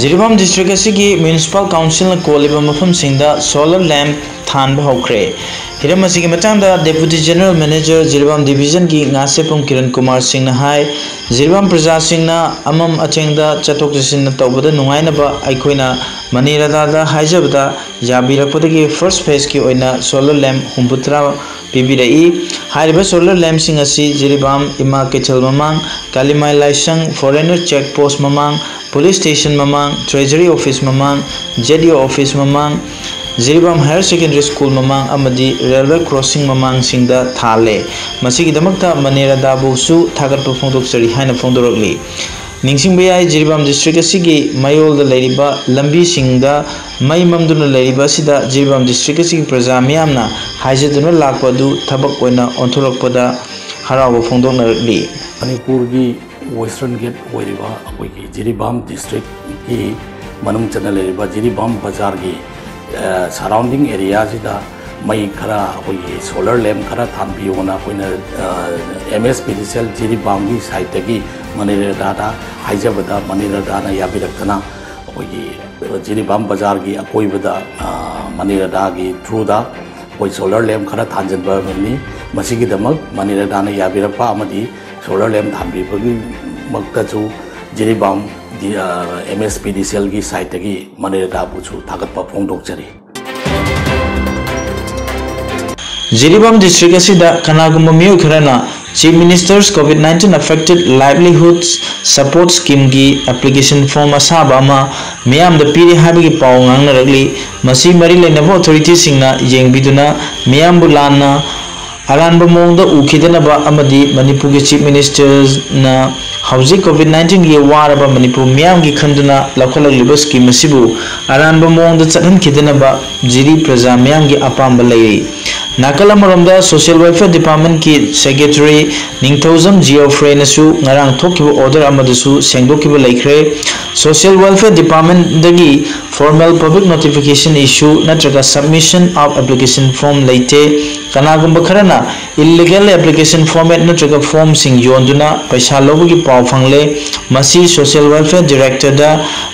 Jiribam district ꯑꯁꯤꯒꯤ municipal ꯀꯥꯎꯟꯁꯤꯜꯅ ꯀꯣꯜꯂꯤꯕ ꯃꯐꯝꯁꯤꯡꯗ solar lamp ꯊꯥꯟꯕ ꯍꯧꯈ꯭ꯔꯦ ꯍꯤꯔꯝ ꯑꯁꯤꯒꯤ ꯃꯇꯥꯡꯗ ꯗꯦꯄꯨꯇꯤ ꯖꯦꯅꯔꯦꯜ ꯃꯦꯅꯦꯖꯔ ꯖꯤꯔꯤꯕꯥꯝ ꯗꯤꯕꯤꯖꯟꯒꯤ ꯉꯥꯁꯦꯄꯨꯡ ꯀꯤꯔꯟ ꯀꯨꯃꯥꯔ ꯁꯤꯡꯅ ꯍꯥꯏ ꯖꯤꯔꯤꯕꯥꯝ ꯄ꯭ꯔꯖꯥꯁꯤꯡꯅ ꯑꯃꯝ ꯑꯊꯦꯡꯗ ꯆꯠꯊꯣꯛ ꯆꯠꯁꯤꯟ ꯇꯧꯕꯗ ꯅꯨꯡꯉꯥꯏꯅꯕ ꯑꯩꯈꯣꯏꯅ ꯃꯅꯤ ꯔꯗꯥꯗ ꯍꯥꯏꯖꯕꯗ ꯌꯥꯕꯤꯔꯛꯄꯗꯒꯤ ꯐꯥꯔꯁ ꯐꯦꯖꯀꯤ ꯑꯣꯏꯅ ꯁꯣꯂꯔ ꯂꯦꯝꯞ ꯍꯨꯝꯐꯨꯇꯔꯥ ꯄꯤꯕꯤꯔꯛꯏ ꯍꯥꯏꯔꯤꯕ ꯁꯣꯂꯔ ꯂꯦꯝꯞꯁꯤꯡ ꯑꯁꯤ ꯖꯤꯔꯤꯕꯥꯝ ꯏꯃꯥ ꯀꯩꯊꯦꯜ ꯃꯃꯥꯡ ꯀꯥꯂꯤꯃꯥꯏ ꯂꯥꯏꯁꯪ ꯐꯣꯔꯦꯅꯔ ꯆꯦꯛ ꯄꯣꯁ ꯃꯃꯥꯡ पुलिस स्टेशन ममांग ट्रेजरी ऑफ़िस ममांग जेडीओ ऑफ़िस ममांग जिरीबाम हायर सेकेंडरी स्कूल ममांग रेलवे क्रॉसिंग ममांग सिंगदा थाले थागत फोंदोकचरी हाइना फोंदोरकली निंगसिंग बेयाई जिरीबाम सिंगदा मई सिदा जिरीबाम डिस्ट्रिक्ट असिगी प्रजा थबक ओइना ओंथोरकपदा हराव फोंदोकनरकली मणिपुर की वेस्टर्न गेट होइरिबा अखोइगी जिरीबाम डिस्ट्रिक्ट की मनुंग चना लेरिबा जिरीबाम बाज़ार की सराउंडिंग एरिया सिदा मई खरा अखोइगी सोलर लैम्प खरा थांबियोना अखोइना एमएस पीडीसीएल जिरीबाम की साइट की मनीरदादा हाइजबदा मनीरदाना याबिरक्तना अखोइगी जिरीबाम बाज़ार की अकोइबदा मनीरदा की थ्रूदा कोई सोलर लैम्प खरा थांजनबनी मसीगिदमक मनीरदाना याबिरक्पा अमदी solar lamp थांबीबगी Jiribam M S P D C की साइट की मनेदाबू थागत फोंदोचरी जिरीबाम डिस्ट्रिक्ट कनागुम मई Kharna chief minister's COVID nineteen affected livelihood support scheme की एप्लीकेशन फॉर्म असाब मैम पीरे है पाव गांगनरली मरी लेनब अथॉरिटी मैम लाना अरानब मोंग उखीदनब मनपुर चीफ मिनिस्टर हौजिक कोविड नाइन्टीन मनपुर मैम की लौखल स्कीम अरानब मोंग चलनखीदनब जिरी प्रजा मैम की अपाब सोशल वेलफेयर डिपार्टमेंट की सेक्रेटरी निथौजम सेंदोखिब लेख्रे social welfare department formal public notification issue नत्रगा submission of application form लेते कनागुब खरना इलीगल एप्लीकेशन फॉर्मेट नत्रगा फॉर्म सिंग योंदुना पैसा लोबगी पाव फंगले मसी सोशल वेलफेयर डायरेक्टर दा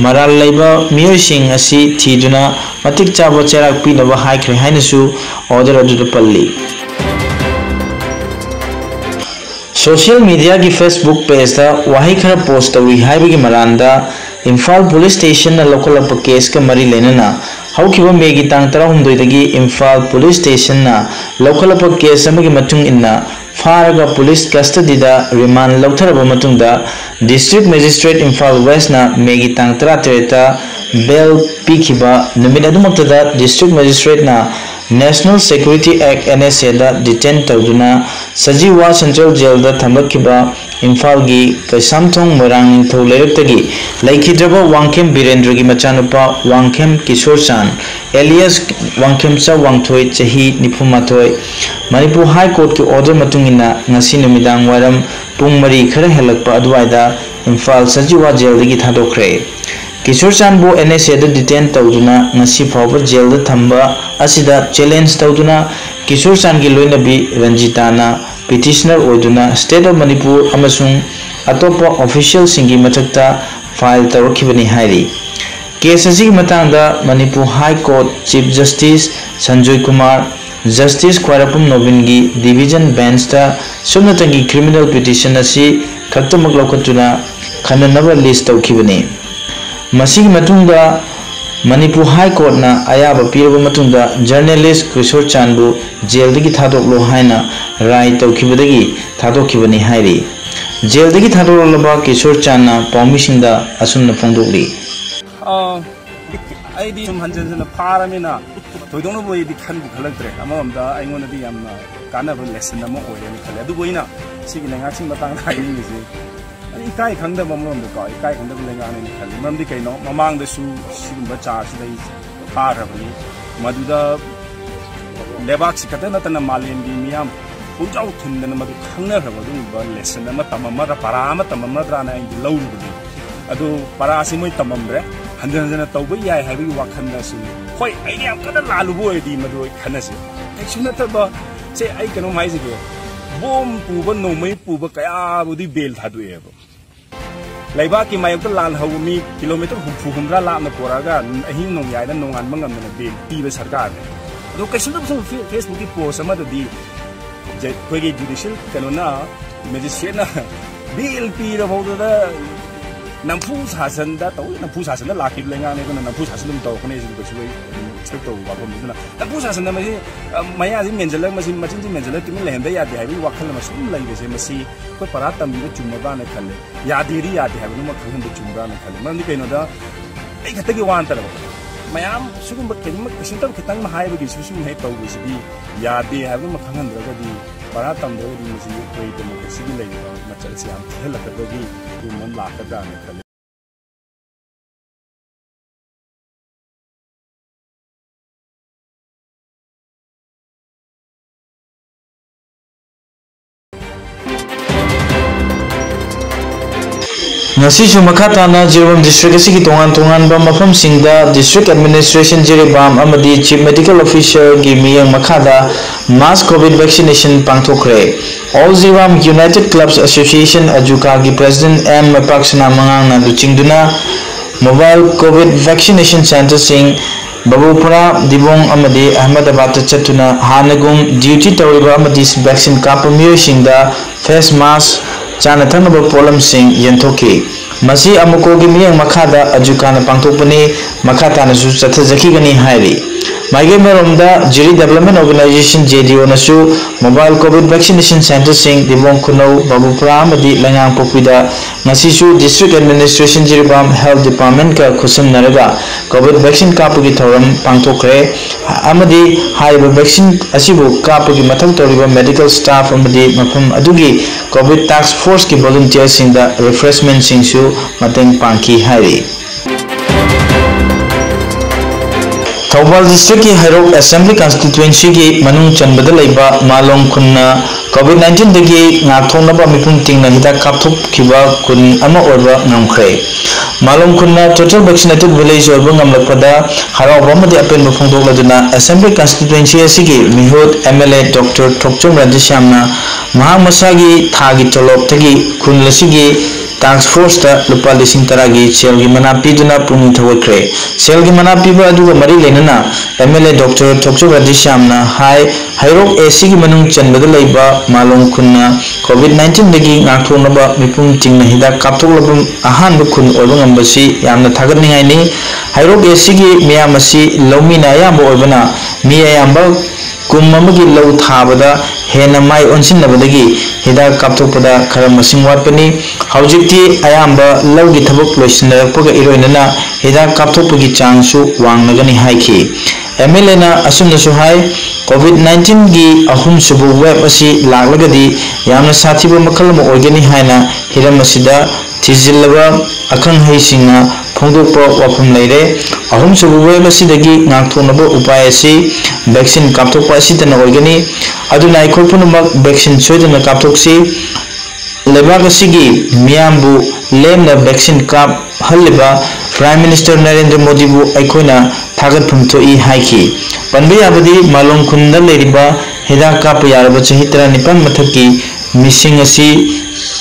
मराल लेबा मियोसिंग असी थीदुना मतिक चाबो चेराक पिनबा हाइख्रे हाइनसु ऑर्डर अदुदा पल्ली सोशल मीडिया की फेसबुक पेज वही खर पोस्ट तौरी है मरानदा इम्फाल पुलिस स्टेशन लौखलप केस का मरी लेना हौखिब मेगी तांग तरहुमदोइदगी इम्फाल पुलिस स्टेशन लौखलप केस फारगा पुलिस कस्टडीदा रिमान लौथरब डिस्ट्रिक डिस्ट्रिक्ट इम्फा वेस्ट मेगी की तरा तेरेता bail अदुमक्तदा district magistrate national security act N S A detain तौदुना Sajiwa central jail थम्बखिबा इम्फाल की कैसामथोंग मोरांग निथौ लेरक्तगी लेखिद्रब वांखेम बीरेंद्र की मचानुपा वांखेम किशोर चान एलियस वांखेमचा वांगथोय चही निफुमाथोय मणिपुर हाई कोर्ट की ऑर्डर मतुंगिना ngasi numidang waram pung mari khara helakpa adwaida imphal sajiwa jail dagi thadokre Kishore चांदबो NSA detain तौदुना फाव जेल थम्बा असिदा चैलेंज तौदुना किशोर चाँद की लोइनबी रंजिताना पिटिशनर स्टेट ऑफ़ मणिपुर अतोप ऑफिशियल सिंगी मथक्ता file हाइरी case Manipur high court chief justice Sanjay Kumar justice ख्वारपुम Nobin की डिवीज़न बेंच सुमनतंगी क्रिमिनल पिटिशन असी खक्तमक लौखतुना खननब ꯃꯅꯤꯄꯨꯔ ꯍꯥꯏ ꯀꯣꯔꯠꯅ ꯑꯌꯥꯕ ꯄꯤꯔꯕ ꯃꯇꯨꯡꯗ ꯖꯔꯅꯦꯂꯤꯁ ꯀꯤꯁꯣꯔ ꯆꯥꯟꯕꯨ ꯖꯦꯜꯗꯒꯤ ꯊꯥꯗꯣꯛꯂꯣ ꯍꯥꯏꯅ ꯔꯥꯏ ꯇꯧꯈꯤꯕꯗꯒꯤ ꯊꯥꯗꯣꯛꯈꯤꯕꯅꯤ ꯍꯥꯏꯔꯤ ꯖꯦꯜꯗꯒꯤ ꯊꯥꯗꯣꯛꯂꯕ ꯀꯤꯁꯣꯔ ꯆꯥꯟꯅ ꯄꯥꯎꯃꯤꯁꯤꯡꯗ ꯑꯁꯨꯝꯅ ꯐꯣꯡꯗꯣꯛꯂꯤ ꯑꯩꯗꯤ ꯁꯨꯝ ꯍꯟꯖꯤꯟ ꯍꯟꯖꯤꯟ ꯐꯥꯔꯕꯅꯤꯅ ꯊꯣꯏꯗꯣꯛꯅꯕꯨ ꯑꯩꯗꯤ ꯈꯟꯕꯨ ꯈꯜꯂꯛꯇ꯭ꯔꯦ ꯑꯃꯔꯣꯝꯗ ꯑꯩꯉꯣꯟꯗꯗꯤ ꯌꯥꯝꯅ ꯀꯥꯟꯅꯕ ꯂꯦꯁꯟ ꯑꯃ ꯑꯣꯏꯔꯦꯅ ꯈꯜꯂꯦ ꯑꯗꯨꯕꯨ ꯑꯩꯅ ꯁꯤꯒꯤ ꯂꯩꯉꯥꯛꯁꯤꯡ ꯃꯇꯥꯡꯗ ꯍꯥꯏꯅꯤꯡꯉꯤꯁꯤ ꯏꯀꯥꯏ ꯈꯪꯗꯕ ꯑꯃꯔꯣꯝꯗꯀꯣ ꯏꯀꯥꯏ ꯈꯪꯗꯕ ꯂꯩꯉꯥꯛꯅꯦꯅ ꯈꯜꯂꯤ ꯃꯔꯝꯗꯤ ꯀꯩꯅꯣ ꯃꯃꯥꯡꯗꯁꯨ ꯁꯤꯒꯨꯝꯕ ꯆꯥꯔꯖꯁꯤꯗ ꯑꯩ ꯊꯥꯈ꯭ꯔꯕꯅꯤ ꯃꯗꯨꯗ ꯂꯩꯕꯥꯛꯁꯤ ꯈꯛꯇ ꯅꯠꯇꯅ ꯃꯥꯂꯦꯝꯒꯤ ꯃꯤꯌꯥꯝ ꯄꯨꯡꯖꯥꯎ ꯊꯤꯟꯗꯅ ꯃꯗꯨ ꯈꯪꯅꯈ꯭ꯔꯕ ꯑꯗꯨꯒꯨꯝꯕ ꯂꯦꯁꯟ ꯑꯃ ꯇꯝꯃꯝꯃꯗ꯭ꯔꯥ ꯄꯔꯥ ꯑꯃ ꯇꯝꯃꯝꯃꯗ꯭ꯔꯥꯅ ꯑꯩꯗꯤ ꯂꯧꯔꯨꯕꯅꯤ ꯑꯗꯨ ꯄꯔꯥꯁꯤ ꯃꯣꯏ ꯇꯝꯃꯝꯗ꯭ꯔꯦ ꯍꯟꯖꯤꯟ ꯍꯟꯖꯤꯟꯅ ꯇꯧꯕ ꯌꯥꯏ ꯍꯥꯏꯕꯒꯤ ꯋꯥꯈꯜꯗ ꯁꯨꯝ ꯍꯣꯏ ꯑꯩꯅ ꯌꯥꯝ ꯀꯟꯅ ꯂꯥꯜꯂꯨꯕ ꯑꯣꯏꯔꯗꯤ ꯃꯗꯨ ꯑꯩ ꯈꯟꯅꯁꯤ ꯀꯩꯁꯨ ꯅꯠꯇꯕ ꯁꯦ ꯑꯩ ꯀꯩꯅꯣꯝ ꯍꯥꯏꯖꯒꯦ ꯕꯣꯝ ꯄꯨꯕ ꯅꯣꯡꯃꯩ ꯄꯨꯕ ꯀꯌꯥꯕꯨꯗꯤ ꯕꯦꯜ ꯊꯥꯗꯣꯛꯑꯦꯕ लेबाकी मायक लान हमी किलोमीटर हूफू हूम्रा लापन पोरगा अहिंग नोयाद नोब पीब सरकार अद कई फेसबुक की पोस्ट जुडिशल कनोना मेजिस्ट्रेट बिल पीरफद ꯅꯝꯐꯨ ꯁꯥꯁꯟꯗ ꯇꯧ ꯅꯝꯐꯨ ꯁꯥꯁꯟꯗ ꯂꯥꯛꯈꯤꯕ ꯂꯩꯉꯥꯛꯅꯦ ꯑꯗꯨꯅ ꯅꯝꯐꯨ ꯁꯥꯁꯟ ꯑꯗꯨꯝ ꯇꯧꯔꯛꯀꯅꯤ ꯁꯤꯗ ꯀꯩꯁꯨ ꯑꯩ ꯑꯦꯛꯁꯄꯦꯛ ꯇꯧꯕ ꯋꯥꯐꯝꯗꯨꯅ ꯅꯝꯐꯨ ꯁꯥꯁꯟꯗ ꯃꯁꯤ ꯃꯌꯥꯁꯤ ꯃꯦꯟꯁꯤꯜꯂꯒ ꯃꯁꯤ ꯃꯆꯤꯟꯁꯤ ꯃꯦꯟꯁꯤꯜꯂꯒ ꯇꯨꯃꯤꯟ ꯂꯩꯍꯟꯕ ꯌꯥꯗꯦ ꯍꯥꯏꯕꯒꯤ ꯋꯥꯈꯜ ꯑꯃ ꯁꯨꯝ ꯂꯩꯕꯁꯦ ꯃꯁꯤ ꯑꯩꯈꯣꯏ ꯄꯔꯥ ꯇꯝꯕꯤꯕ ꯆꯨꯝꯃꯕ꯭ꯔꯥꯅ ꯈꯜꯂꯦ ꯌꯥꯗꯦꯗꯤ ꯌꯥꯗꯦ ꯍꯥꯏꯕꯗꯨꯃ ꯈꯪꯍꯟꯕ ꯆꯨꯝꯕ꯭ꯔꯥꯅ ꯈꯜꯂꯦ ꯃꯔꯝꯗꯤ ꯀꯩꯅꯣꯗ ꯑꯩ ꯈꯛꯇꯒꯤ ꯋꯥ ꯅꯠꯇꯕ ꯃꯌꯥꯝ ꯁꯤꯒꯨꯝꯕ ꯀꯩꯅꯣꯃ ꯀꯩꯁꯨꯝꯇꯪ ꯈꯤꯇꯪ ꯍꯥꯏꯕꯒꯤꯁꯨ ꯁꯤꯒꯨꯝꯕ ꯍꯦꯛ ꯇꯧꯕꯁꯤꯗꯤ ꯌꯥꯗꯦ ꯍꯥꯏꯕꯗꯨꯃ ꯈꯪꯍꯟꯗ꯭ꯔꯒꯗꯤ ꯄꯔꯥ ꯇꯝꯗ꯭ꯔꯒꯗꯤ ꯃꯁꯤ ꯑꯩꯈꯣꯏ ꯗꯦꯃꯣꯀ꯭ꯔꯦꯁꯤꯒꯤ ꯂꯩꯔꯤꯕ ꯃꯆꯜꯁꯤ ꯌꯥꯝ ꯊꯤꯍꯜꯂꯛꯀꯗꯕꯒꯤ ꯑꯗꯨꯒꯨꯝꯕ ꯂꯥꯛꯀꯗ꯭ꯔꯥꯅ ꯈꯜꯂꯤ जीरोम डिस्ट्रिक की तोान तोान मौम district administration Jiribam chief medical officer की मखाद मास कोविड वैक्सीनेशन पाथोरे ऑल जीवाम यूनाइटेड क्लब्स एसोसिएशन अजुका की प्रेसिडेंट एम मपाक्सना मांगना लुचिंगना मोबाइल कोविड वैक्सीनेशन सेंटर सिंह बबूपुरा दिबों अहमदाबाद चतना हानगुम ड्यूटी तौर वैक्सीन काप मोय face mask amadi vaccine kapa miyosingda face mask ꯆꯥꯅ ꯊꯛꯅꯕ ꯄꯣꯠꯂꯝꯁꯤꯡ ꯌꯦꯟꯊꯣꯛꯈꯤ ꯃꯁꯤ ꯑꯃꯨꯀꯣꯒꯤ ꯃꯤꯠꯌꯦꯡ ꯃꯈꯥꯗ ꯑꯖꯨꯀꯥꯅ ꯄꯥꯡꯊꯣꯛꯄꯅꯤ ꯃꯈꯥ ꯇꯥꯅꯁꯨ ꯆꯠꯊꯖꯈꯤꯒꯅꯤ ꯍꯥꯏꯔꯤ ꯃꯥꯏꯀꯩ ꯃꯔꯣꯝꯗ ꯖꯤꯔꯤ ꯗꯦꯕꯂꯞꯃꯦꯟ ꯑꯣꯔꯒꯅꯥꯏꯖꯦꯁꯟ ꯖꯦꯗꯤꯑꯣꯅꯁꯨ ꯃꯣꯕꯥꯏꯜ ꯀꯣꯚꯤꯗ ꯚꯦꯛꯁꯤꯅꯦꯁꯟ ꯁꯦꯟꯇꯔꯁꯤꯡ ꯗꯤꯕꯣꯡ ꯈꯨꯅꯧ ꯕꯥꯕꯨꯄꯨꯔꯥ ꯑꯃꯗꯤ ꯂꯩꯉꯥꯡꯄꯣꯛꯄꯤꯗ ꯉꯁꯤꯁꯨ ꯗꯤꯁꯇ꯭ꯔꯤꯛ ꯑꯦꯗꯃꯤꯅꯤꯁꯇ꯭ꯔꯦꯁꯟ ꯖꯤꯔꯤꯕꯥꯝ ꯍꯦꯜꯊ ꯗꯤꯄꯥꯔꯠꯃꯦꯟꯠꯀ ꯈꯨꯠꯁꯝꯅꯔꯒ ꯀꯣꯚꯤꯗ ꯚꯦꯛꯁꯤꯟ ꯀꯥꯞꯄꯒꯤ ꯊꯧꯔꯝ ꯄꯥꯡꯊꯣꯛꯈ꯭ꯔꯦ ꯑꯃꯗꯤ ꯍꯥꯏꯔꯤꯕ ꯚꯦꯛꯁꯤꯟ ꯑꯁꯤꯕꯨ ꯀꯥꯞꯄꯒꯤ ꯃꯊꯧ ꯇꯧꯔꯤꯕ ꯃꯦꯗꯤꯀꯦꯜ ꯁ꯭ꯇꯥꯐ ꯑꯃꯗꯤ ꯃꯐꯝ ꯑꯗꯨꯒꯤ ꯀꯣꯚꯤꯗ ꯇꯥꯛꯁ ꯐꯣꯔꯁꯀꯤ ꯚꯣꯂꯨꯟꯇꯤꯌꯔꯁꯤꯡꯗ ꯔꯤꯐ꯭ꯔꯦꯁꯃꯦꯟꯠꯁꯤꯡꯁꯨ ꯃꯇꯦꯡ ꯄꯥꯡꯈꯤ ꯍꯥꯏꯔꯤ ꯊꯧꯕꯥꯜ ꯗꯤꯁꯇ꯭ꯔꯤꯛꯀꯤ ꯍꯩꯔꯣꯛ ꯑꯦꯁꯦꯝꯕ꯭ꯂꯤ ꯀꯟꯁꯇꯤꯇ꯭ꯋꯦꯟꯁꯤꯒꯤ ꯃꯅꯨꯡ ꯆꯟꯕꯗ ꯂꯩꯕ ꯃꯥꯂꯣꯝ ꯈꯨꯟꯅ ꯀꯣꯚꯤꯗ ꯅꯥꯏꯟꯇꯤꯟꯗꯒꯤ ꯉꯥꯛꯊꯣꯛꯅꯕ ꯃꯤꯄꯨꯝ ꯇꯤꯡꯅ ꯍꯤꯗꯥꯛ ꯀꯥꯞꯊꯣꯛꯈꯤꯕ ꯈꯨꯟ ꯑꯃ ꯑꯣꯏꯕ ꯉꯝꯈ꯭ꯔꯦ ꯃꯥꯂꯣꯝ ꯈꯨꯟꯅ ꯇꯣꯇꯦꯜ ꯚꯦꯛꯁꯤꯅꯦꯇꯦꯗ ꯚꯤꯂꯦꯖ ꯑꯣꯏꯕ ꯉꯝꯂꯛꯄꯗ ꯍꯔꯥꯎꯕ ꯑꯃꯗꯤ ꯑꯄꯦꯟꯕ ꯐꯣꯡꯗꯣꯛꯂꯗꯨꯅ ꯑꯦꯁꯦꯝꯕ꯭ꯂꯤ ꯀꯟꯁꯇꯤꯇ꯭ꯋꯦꯟꯁꯤ ꯑꯁꯤꯒꯤ ꯃꯤꯍꯨꯠ M L A doctor Thokchom ꯔꯥꯙꯦꯁ꯭ꯌꯥꯝꯅ ꯃꯍꯥꯛ ꯃꯁꯥꯒꯤ ꯊꯥꯒꯤ ꯇꯣꯂꯣꯞꯇꯒꯤ ꯈꯨꯟ ꯑꯁꯤꯒꯤ ट्रांसफोर्स लुपा लिंग तरह की सल की मना पीदना पुन सल की मना पीब मरी लेना एम एल ए डॉक्टर थोचुराजी श्याम हाई हईरोग ए चंबद मालूम खुना कोविड नाइन्टीन गाथोब मिपुम चिंग हिदा काप अहब खुन ओबना थागनी हईरोग ए मैम लौमी अयब होना मी अब कुमी लौ थाबद माइ ओनसीबी हिदा कापोपद खर मिंगी अयाब लौ की थब लोसीपना हिदा कापोप की चांस वागनी एम एल एन कोविड नाइन्टीन की अहम सुब वेब अगर यहाँ साब मखलगनी हरम थिजिल्लबा अखंग हैसिंगा फोंदोकपा वाफम लेरे अहुम उपाय असी वैक्सीन कापथोकपा असिदना ओर्गेनी अदुना आइखोल पुनमक वैक्सीन सोइदना कापथोकसी लेमना वैक्सीन काप प्राइम मिनिस्टर नरेंद्र मोदी अखोना थागतफम थोई हाइकी पनबे याबदी हिदा काप यारब चही तरा निपन मथकी मिसिंग असी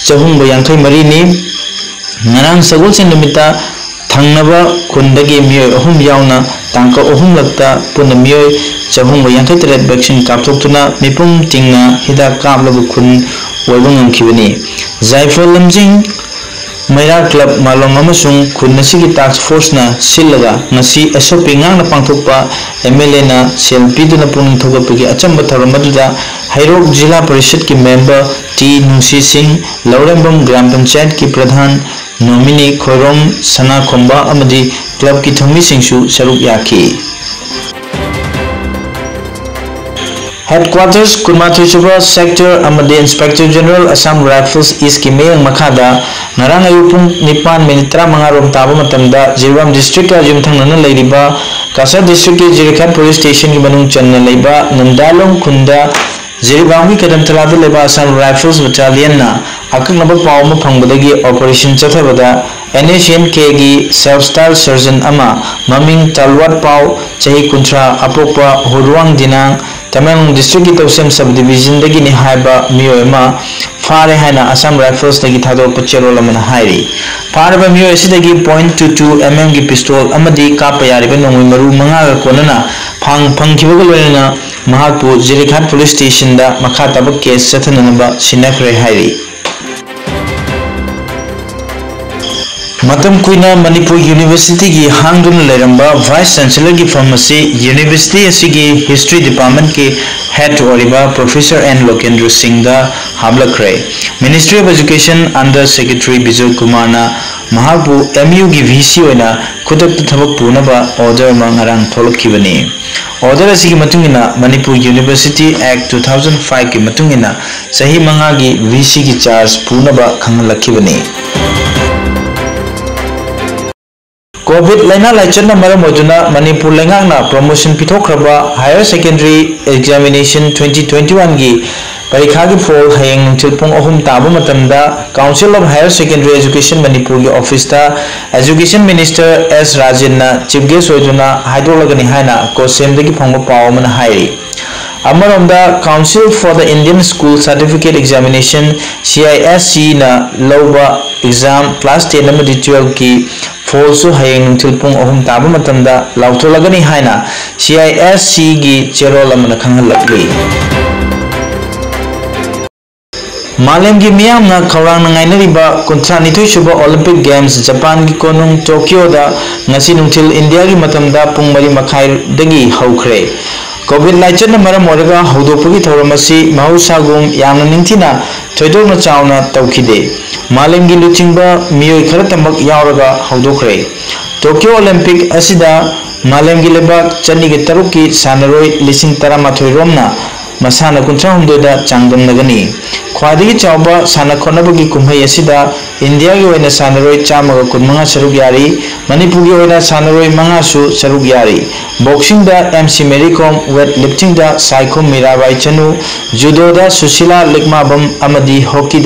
चहुंग यांखै मरीनी नरान सगोल से निमित्ता थंगनब खुंदगे मियो अहुम याउना तांक अहुम लगता पुन मियो चहुम वयंखे तरेत बैक्षिन कापतोक्तुना मिपुम चिंगना हिदा कामलब खुन वैबं अंखिवनी जाइफो लमजिंग मैरा क्लब मालों अमसुं खुन नसी की टास्क फोर्स सिलगा नसी असो पिंगा न पांथोपा एमएलए न पीद न की अचम बथर मदुदा जिला परिषद की मेंबर टी नुसी सिंह लौरेंबम ग्राम पंचायत की प्रधान नोमी खोरम सना खोंबा क्लब की थमी सिंह सरुक याखी हेडक्वाटर्स कुनमाथी सुबह sector inspector general Assam rifles इसकी मेयंग मखादा नरांग अयु पुंग निपान मिनट तरह मंगारोम ताबा मतमदा जिरवाम डिस्ट्रिक्ट का जुमथंगन लेरिबा कासा डिस्ट्रिक्ट के जिरखा पुलिस स्टेशन की मनु चन्न लेबा नंदालोंग कुंदा जेरीबांगी कदम तलाद लेबासन राइफल्स बटालियन ना अक्रमण पर पावम एन ऑपरेशन चथा के सेल्फ स्टाइल सर्जन मम ममिंग तलवार पाव चाहे कुंत्रा अपोपा हुरुआंग दिनांग Tamenglong district ki Tawsem subdivision dagi ni haiba miyo ma fare haina Assam Rifles dagi thado pachelo lamana hairi fare ba miyo esi dagi 0.22 mm gi pistol amadi kapa yari ba nongwi maru manga ga konana phang phang khiba ga loina mahakpu Jirikhat police station da makha tabak case sathanana ba sinakre hairi कुइना Manipur university की लेरंबा vice chancellor की फर्म से university असिगी history department के head ओरिबा professor N Lokendra Singh दा हाबलखरे ministry of education under secretary Vijay Kumar महाबु MU की ओइना खुदक थबक पुनबा ऑर्डर मतुंगिना मणिपुर यूनिवर्सिटी एक्ट 2005 की मतुंगिना सही मंगा की वीसी की चार्ज पुनबा खंगलखिबनी कोविड लाइना मरम होदुना मणिपुर लेंगांगना प्रमोशन पिथोखरबा हायर सेकेंडरी एग्जामिनेशन 2021 की परीक्षा की फॉल नुंथिल पुंग अहुम ताबु council of higher secondary education Manipur की office education minister S Rajen chief guest कोसेम दगी फंगो अमरोंदा council for the Indian school certificate examination CISC ना लौबा एग्ज़ाम क्लास 10 अमदी 12 की Folsu hayeng nungtil pung ohum tabu matanda lautu lagani haina si gi cerola manakhang lakli. Malam gi miam na kawang na ngaini riba kuntsa nitu shuba Olympic Games Japan gi konung Tokyo da ngasi nungtil India gi matanda pung mari makhair dagi haukre. Makhai dagi haukhre covid laichan maram oraga haudopugi thoramasi mahusagum yamna ningthina thoidokna chauna tawkhide मालम की लुचिंग मियोई खर तमक यावरगा हौदोखरे Tokyo Olympic असिदा मालम की चन्नी के की मसाना चांगदमनगनी ख्वादगी चावबा साना खोनबगी कुमहै असिदा India की ओइना सानरोई चामगा कुनमंगा सरुक यारी मणिपुर की ओइना सानरोई मंगासु सरुक यारी बॉक्सिंग दा एमसी मेरी कॉम वेट लिफ्टिंग दा साइखोम मीराबाई चनु जुडो दा सुशीला लिकमाबम अमदी हॉकी